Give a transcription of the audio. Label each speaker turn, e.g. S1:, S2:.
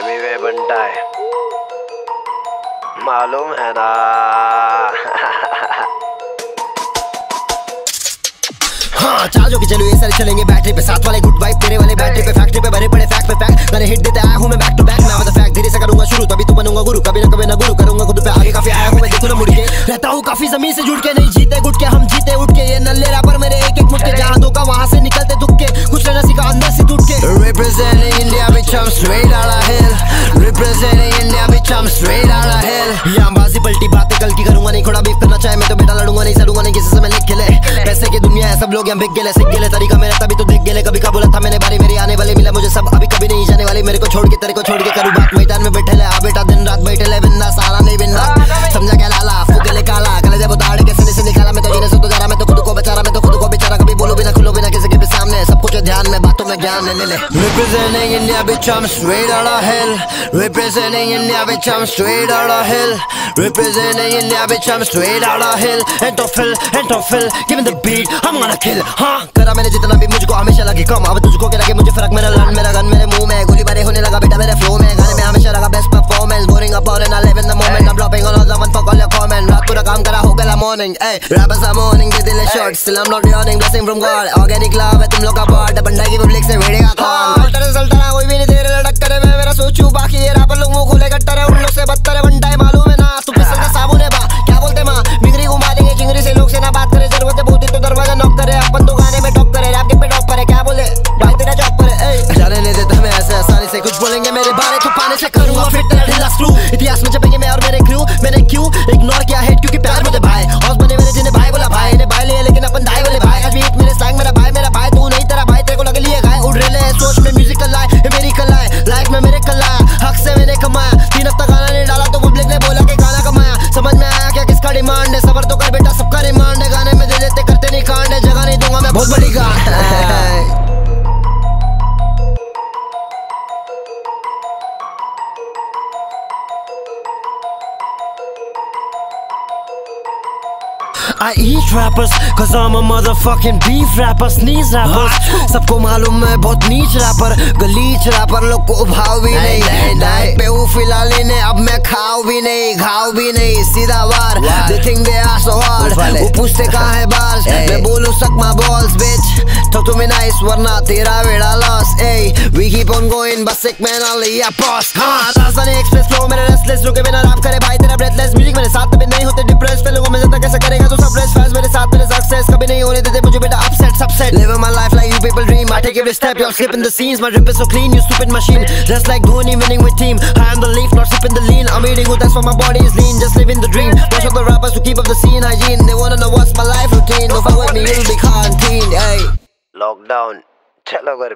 S1: Amy वे बनता है। मालूम है ना?
S2: हाँ चार्ज होके चलो ये सारे चलेंगे बैटरी पे। साथ वाले गुड वाइब तेरे वाले बैटरी पे। फैक्ट्री पे भरे पड़े फैक्ट पे फैक्ट मैंने हिट देते आया हूँ मैं बैक टू बैक मैं वाला फैक्ट धीरे से करूँगा शुरू। तभी तो बनूँगा गुरु कभी ना कभी ना गुरु करूँगा खुद पे। आगे काफ़ी आया हूँ मैं देखो ना मुड़ के। रहता हूँ काफ़ी ज़मीन से जुड़ के नहीं जीते गुट के हम जीते उठ के। ये नल्ले रैपर मेरे एक एक मुट्ठे जहाँ धोखा वहाँ से निकलते दुख के। कुछ रहना सीखा अंदर से टूट के।
S1: Bitch, I'm straight out of hell. Representing India, bitch, I'm straight out of hell.
S2: ये अंबाजी पलटी बातें कल की करूँगा नहीं, खोड़ा बीफ करना चाहे, मैं तो बेटा लड़ूँगा नहीं, सड़ूँगा नहीं, किसी से मैं लिख के ले। पैसे की दुनिया है, सब लोग यहाँ बिक गेले सिक गेले तरीका मेरा तभी तो देख गेले कभी का बोला था मैंने बारी मेरी आने वाली मिला मुझे सब, अभी कभी नहीं जाने वाली, मेरे को छोड़ के, तेरे को छोड़ के करूँ बात, मैदान में बैठे ले ले ले ले
S1: Representing India bitch I'm straight out of hell Representing India bitch I'm straight out of hell Representing India bitch I'm straight out of hell
S2: And to fill, and to fill Give me the beat, I'm gonna kill हाँ करा मैंने जितना भी मुझको हमेशा लगे कम अब तुझको क्या लगे मुझे फ़र्क मेरा लन मेरा गन मेरे मुँह में गोली बारी होने लगा बेटा मेरे फ्लो में गाने में हमेशा लगा बेस्ट परफॉर्मेंस बोरिंग अप और I live in morning Ay, rappers are morning they दिल short. Still I'm not yawning blessing from God. Organic love है तुम लोग का part बंडा की पब्लिक से भिड़ेगा कौन अल्टर सल्टना कोई भी नहीं तेरे लड़क करे मैं मेरा सोचूं बाकी ये रैपर लोग मुँह खोले कट्टर है उन लोग से बदतर है बंडा है मालूम है ना तू पिसल का साबुन है बा क्या बोलते माँ मिगरी घुमा देंगे चिंगरी से लोग से ना बात करे ज़रूरत है बहुत तो दरवाज़ा नॉक करे अपन तो गाने में टॉप करे रैप पे टॉप है क्या बोले भाई तेरा जॉब पर है जाने नहीं देता मैं ऐसे आसानी से कुछ बोलेंगे मेरे बारे तो पाने से करूँगा फिर तेरा ढीला स्क्रू इतिहास में जपेंगे मैं और मेरे क्रू मैंने क्यों इग्नोर किया हेट तो कर बेटा सबका रिमांड है। गाने में दे देते करते नहीं कांड है। जगह नहीं दूँगा मैं बहुत बड़ी गांड I eat rappers cause I'm a motherfucking beef rapper sneeze rappers. सबको मालूम है बहुत नीच रैपर गलीच रैपर लोग को भाव भी नहीं मैं खाओ भी नहीं घाव भी नहीं सीधा वार they think they are so hard वो पूछते कहाँ है बार्स मैं बोलूँ my balls bitch talk to me nice वरना तेरा बेड़ा loss ey we keep on going बस एक मैन लिया boss हाँ राजधानी एक्सप्रेस फ्लो मेरे रेस्टलेस रुके बिना रैप करे भाई तेरा ब्रेथलेस म्यूज़िक मेरे साथ भी नहीं होते डिप्रेस पे लोगों में ज़्यादा कैसे करेगा तू फ्रेश फैंस मेरे साथ मेरे सक्सेस कभी नहीं होने देते मुझे बेटा upset subset live my life like you people dream I take every step you're skipping the scenes my drip is so clean you stupid machine just like Dhoni winning with team I am the leaf I'm eating good for my body is lean Just living the dream. Watch all the rappers to keep up the scene hygiene They wanna know what's my life routine. No fuck with me, you'll be quarantined,
S1: ayy Lockdown, chalo kar